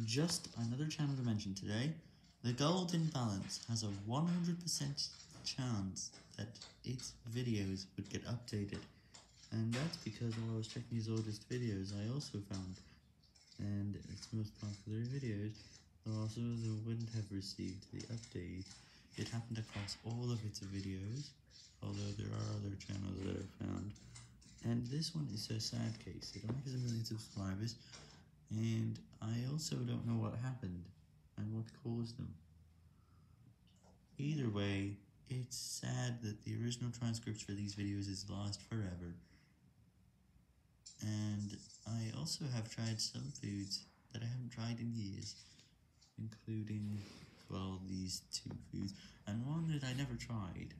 Just another channel to mention today, the Golden Balance has a 100% chance that its videos would get updated, and that's because while I was checking his oldest videos, I also found, and its most popular videos, also wouldn't have received the update. It happened across all of its videos, although there are other channels that are found, and this one is a sad case, it only has a million subscribers, and I also don't know what happened, and what caused them. Either way, it's sad that the original transcripts for these videos is lost forever. And I also have tried some foods that I haven't tried in years, including, well, these two foods, and one that I never tried.